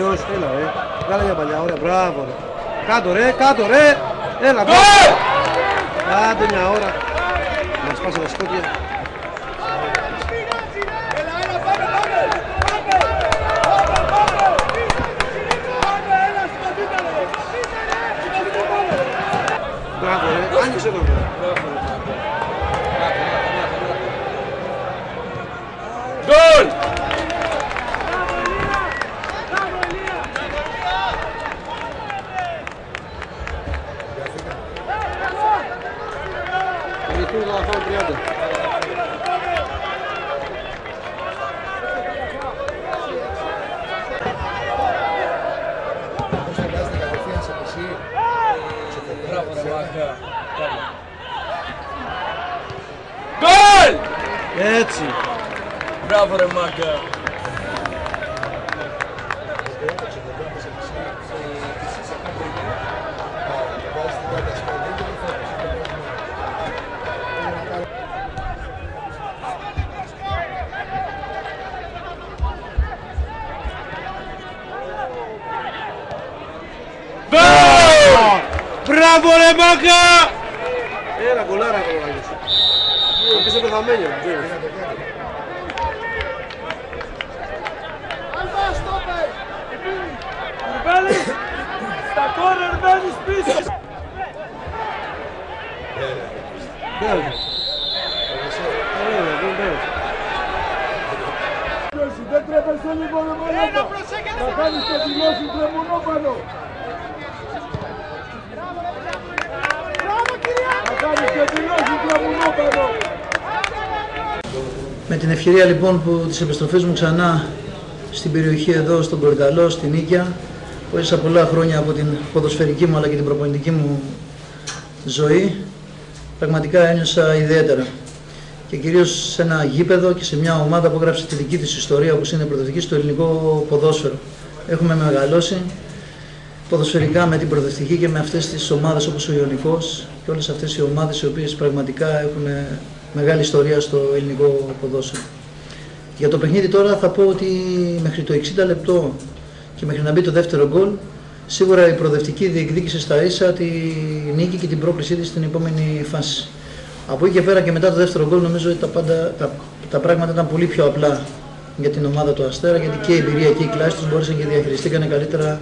Αλλιώς, έλα ρε. Κάνε μια παλιά, ωραία, μπράβο ρε. Κάτω ρε, κάτω ρε. Έλα, μπράβο. Άντε μια ώρα. Να σπάσει τα σκότια. Μπράβο ρε, άνοιξε τον ρε. Γκολ! Ρηθούν να φάω 30. Πώς φαντάζεται κατευθείαν σε PC. Μπράβο ρε Μάγκα. Γκολ! Έτσι. Μπράβο ρε Μάγκα. Μπράβο ρε μάκα! Έλα κολλάρα κολλάρακες. Θα πεις πεθαμένοι, ξέρεις. Κουρμπέλης! Στα κόρνερ μπαίνεις πίσω! Μπράβο. Ωραία, δεν πες. Δεν τρέπεσαι λίγο ρε μαλάκα. Να κάνεις και δηλώσει τρεμονόπανο. Να κάνεις και δηλώσει τρεμονόπανο. Με την ευκαιρία λοιπόν που της επιστροφής μου ξανά στην περιοχή εδώ, στον Κορυδαλό, στην Νίκαια, που έζησα πολλά χρόνια από την ποδοσφαιρική μου αλλά και την προπονητική μου ζωή, πραγματικά ένιωσα ιδιαίτερα. Και κυρίως σε ένα γήπεδο και σε μια ομάδα που έγραψε τη δική της ιστορία, όπως είναι προοδευτική στο ελληνικό ποδόσφαιρο. Έχουμε μεγαλώσει ποδοσφαιρικά με την προοδευτική και με αυτές τις ομάδες όπως ο Ιωνικός και όλες αυτές οι ομάδες οι οποίες πραγματικά έχουν μεγάλη ιστορία στο ελληνικό ποδόσφαιρο. Για το παιχνίδι τώρα θα πω ότι μέχρι το 60 λεπτό και μέχρι να μπει το δεύτερο γκολ σίγουρα η προοδευτική διεκδίκησε στα ίσα τη νίκη και την πρόκλησή της στην επόμενη φάση. Από εκεί και πέρα και μετά το δεύτερο γκολ νομίζω ότι τα, πάντα, τα, τα πράγματα ήταν πολύ πιο απλά για την ομάδα του Αστέρα γιατί και η εμπειρία και η κλάση τους μπόρεσαν και διαχειριστήκαν καλύτερα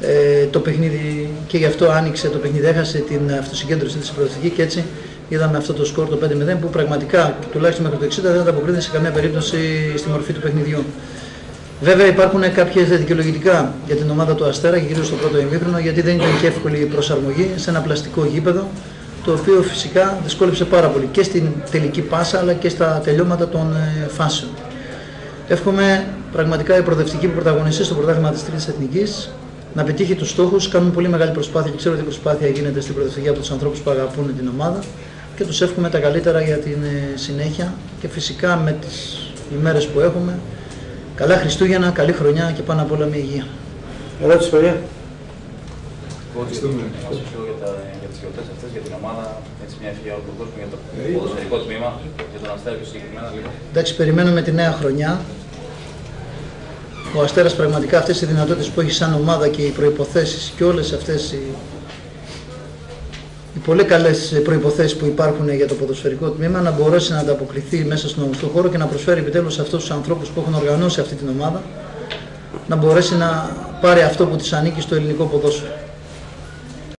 ε, το παιχνίδι και γι' αυτό άνοιξε το παιχνίδι, έχασε την αυτοσυγκέντρωση της προοδευτικής και έτσι είδαμε αυτό το σκορ το 5-0 που πραγματικά τουλάχιστον μέχρι το 60 δεν ανταποκρίνεται σε καμία περίπτωση στη μορφή του παιχνιδιού. Βέβαια υπάρχουν κάποιες δικαιολογητικά για την ομάδα του Αστέρα και κυρίως στο πρώτο ημίχρονο γιατί δεν ήταν και εύκολη η προσαρμογή σε ένα πλαστικό γήπεδο το οποίο φυσικά δυσκόλεψε πάρα πολύ και στην τελική πάσα αλλά και στα τελειώματα των ε, φάσεων. Εύχομαι πραγματικά οι προοδευτικοί που πρωταγωνιστεί στο πρωτάθλημα της Τρίτης Εθνικής να πετύχει τους στόχους, κάνουν πολύ μεγάλη προσπάθεια και ξέρω ότι η προσπάθεια γίνεται στην προοδευτική από τους ανθρώπους που αγαπούν την ομάδα και τους εύχομαι τα καλύτερα για την ε, συνέχεια και φυσικά με τις ημέρες που έχουμε καλά Χριστούγεννα, καλή χρονιά και πάνω απ' όλα με υγεία. Ερώτηση, παιδιά. Ευχαριστούμε. Να σας πω για, τα, για τις γιορτές αυτές, για την ομάδα, έτσι μια ευχή για όλο τον κόσμο, για το ποδοσφαιρικό τμήμα, για τον Αστέρα πιο συγκεκριμένα λίγο. Εντάξει, περιμένουμε τη νέα χρονιά. Ο Αστέρας πραγματικά αυτές οι δυνατότητες που έχει σαν ομάδα και οι προϋποθέσεις και όλες αυτές οι, οι πολύ καλές προϋποθέσεις που υπάρχουν για το ποδοσφαιρικό τμήμα να μπορέσει να ανταποκριθεί μέσα στον αγωστό χώρο και να προσφέρει επιτέλους σε αυτούς τους ανθρώπους που έχουν οργανώσει αυτή την ομάδα να μπορέσει να πάρει αυτό που της ανήκει στο ελληνικό ποδόσφαιρο.